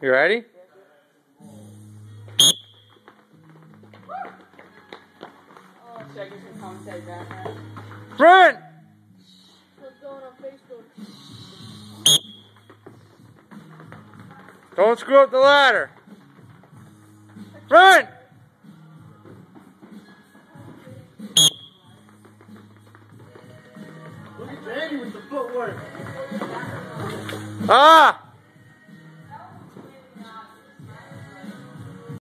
You ready? Front! Don't screw up the ladder. Front! Look at Danny with the footwork. Ah!